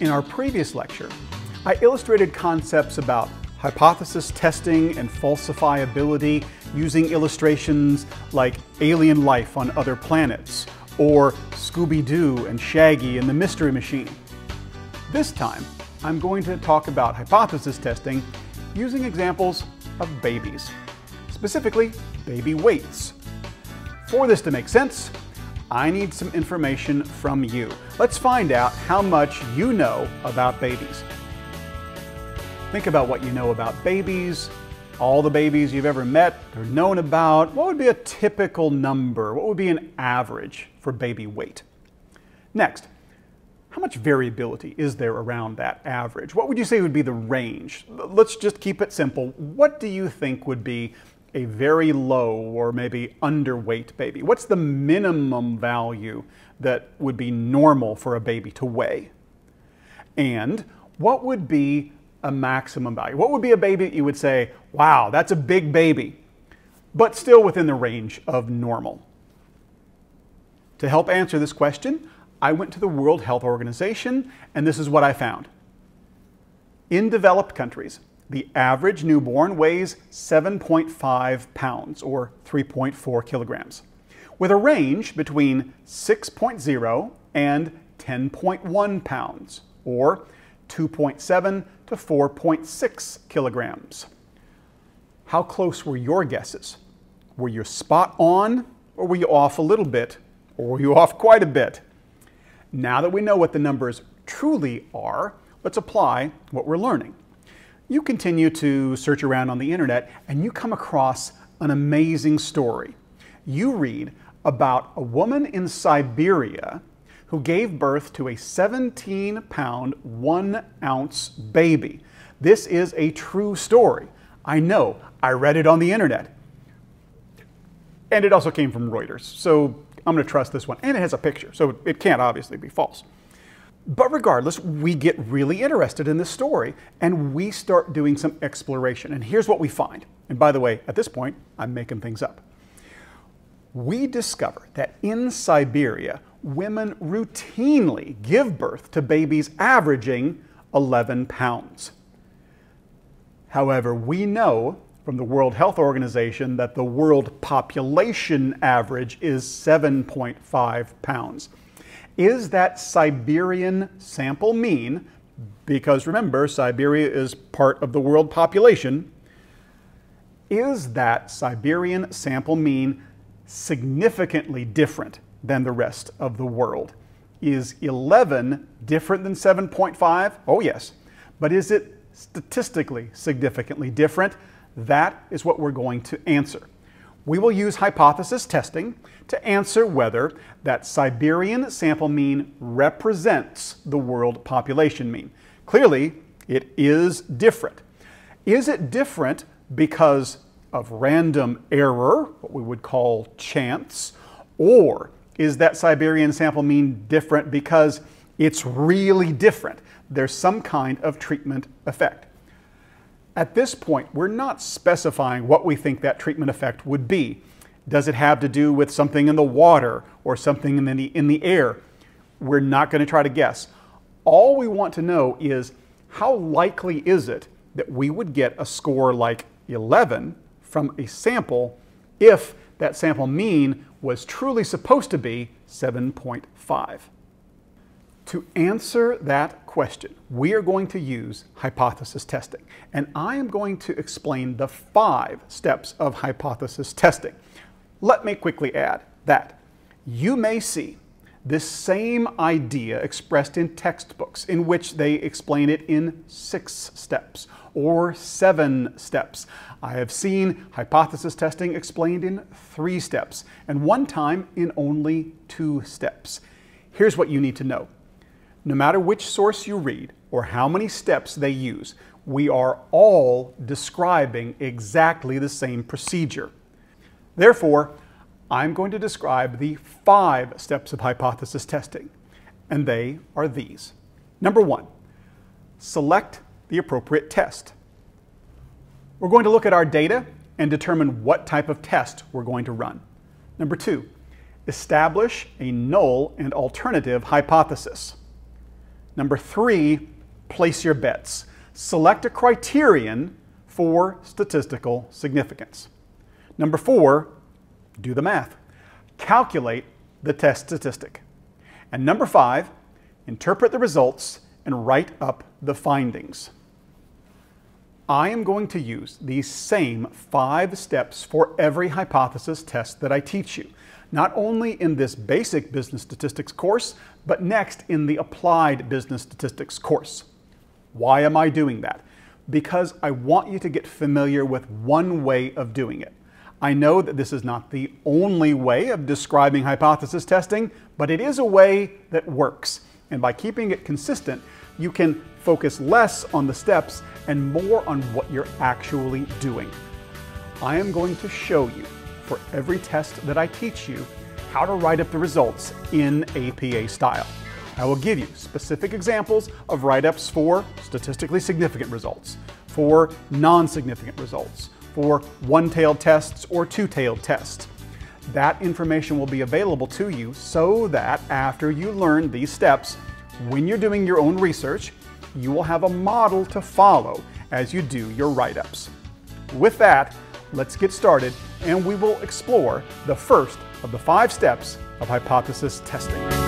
In our previous lecture, I illustrated concepts about hypothesis testing and falsifiability using illustrations like alien life on other planets or Scooby-Doo and Shaggy and the Mystery Machine. This time, I'm going to talk about hypothesis testing using examples of babies, specifically baby weights. For this to make sense, I need some information from you. Let's find out how much you know about babies. Think about what you know about babies, all the babies you've ever met or known about. What would be a typical number? What would be an average for baby weight? Next, how much variability is there around that average? What would you say would be the range? Let's just keep it simple. What do you think would be a very low or maybe underweight baby? What's the minimum value that would be normal for a baby to weigh? And what would be a maximum value? What would be a baby that you would say, wow, that's a big baby, but still within the range of normal? To help answer this question, I went to the World Health Organization, and this is what I found. In developed countries, the average newborn weighs 7.5 pounds, or 3.4 kilograms, with a range between 6.0 and 10.1 pounds, or 2.7 to 4.6 kilograms. How close were your guesses? Were you spot on, or were you off a little bit, or were you off quite a bit? Now that we know what the numbers truly are, let's apply what we're learning. You continue to search around on the internet and you come across an amazing story. You read about a woman in Siberia who gave birth to a 17 pound, one ounce baby. This is a true story. I know, I read it on the internet. And it also came from Reuters. So I'm going to trust this one. And it has a picture, so it can't obviously be false. But regardless, we get really interested in this story and we start doing some exploration. And here's what we find. And by the way, at this point, I'm making things up. We discover that in Siberia, women routinely give birth to babies averaging 11 pounds. However, we know from the World Health Organization that the world population average is 7.5 pounds. Is that Siberian sample mean, because remember, Siberia is part of the world population, is that Siberian sample mean significantly different than the rest of the world? Is 11 different than 7.5? Oh, yes. But is it statistically significantly different? That is what we're going to answer. We will use hypothesis testing to answer whether that Siberian sample mean represents the world population mean. Clearly, it is different. Is it different because of random error, what we would call chance, or is that Siberian sample mean different because it's really different? There's some kind of treatment effect. At this point, we're not specifying what we think that treatment effect would be. Does it have to do with something in the water or something in the, in the air? We're not going to try to guess. All we want to know is how likely is it that we would get a score like 11 from a sample if that sample mean was truly supposed to be 7.5. To answer that question, we are going to use hypothesis testing. And I am going to explain the five steps of hypothesis testing. Let me quickly add that you may see this same idea expressed in textbooks in which they explain it in six steps or seven steps. I have seen hypothesis testing explained in three steps and one time in only two steps. Here's what you need to know. No matter which source you read or how many steps they use, we are all describing exactly the same procedure. Therefore, I'm going to describe the five steps of hypothesis testing, and they are these. Number one, select the appropriate test. We're going to look at our data and determine what type of test we're going to run. Number two, establish a null and alternative hypothesis. Number three, place your bets. Select a criterion for statistical significance. Number four, do the math. Calculate the test statistic. And number five, interpret the results and write up the findings. I am going to use these same five steps for every hypothesis test that I teach you, not only in this basic business statistics course, but next in the applied business statistics course. Why am I doing that? Because I want you to get familiar with one way of doing it. I know that this is not the only way of describing hypothesis testing, but it is a way that works. And by keeping it consistent, you can focus less on the steps and more on what you're actually doing. I am going to show you for every test that I teach you how to write up the results in APA style. I will give you specific examples of write-ups for statistically significant results, for non-significant results, for one-tailed tests or two-tailed tests. That information will be available to you so that after you learn these steps, when you're doing your own research, you will have a model to follow as you do your write-ups. With that, let's get started and we will explore the first of the five steps of hypothesis testing.